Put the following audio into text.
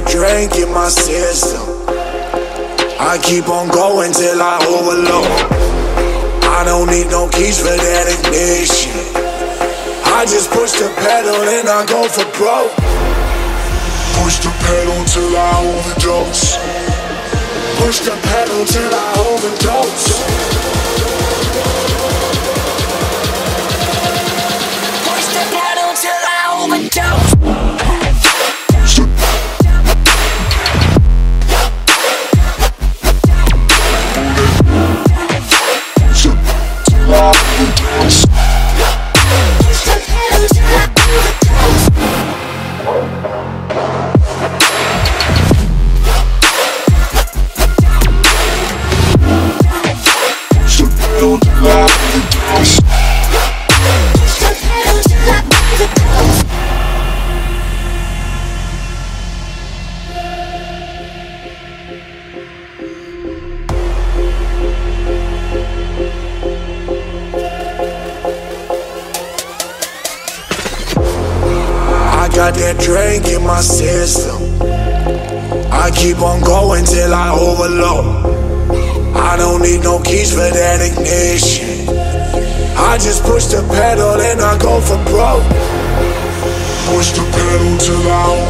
that drink in my system. I keep on going till I overload. I don't need no keys for that ignition. I just push the pedal and I go for broke. Push the pedal till I overdose. Push the pedal till I overdose. Got that drink in my system. I keep on going till I overload. I don't need no keys for that ignition. I just push the pedal and I go for broke. Push the pedal till I